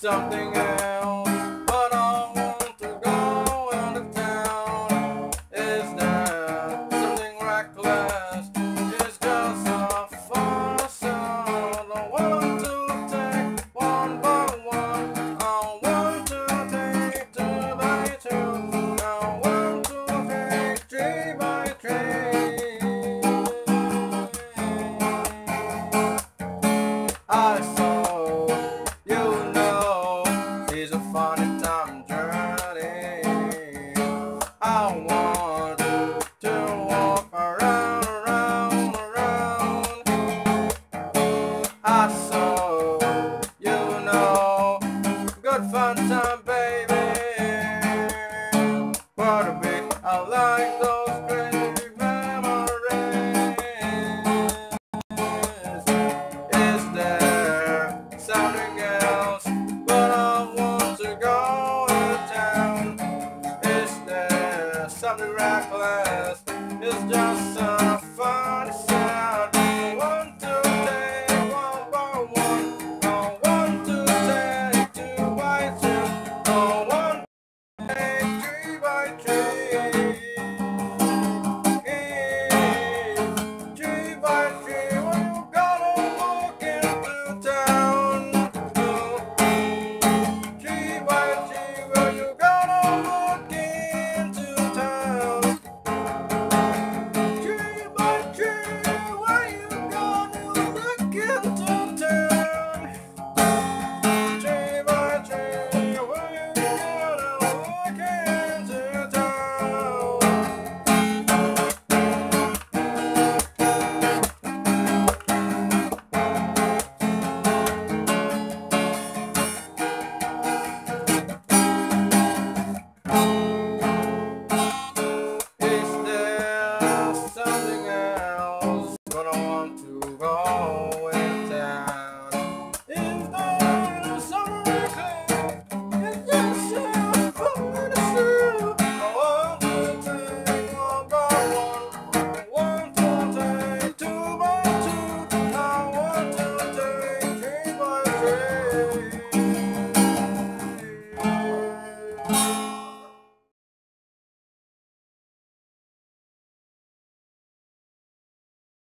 something else. I'm drunk. Something reckless? It's just some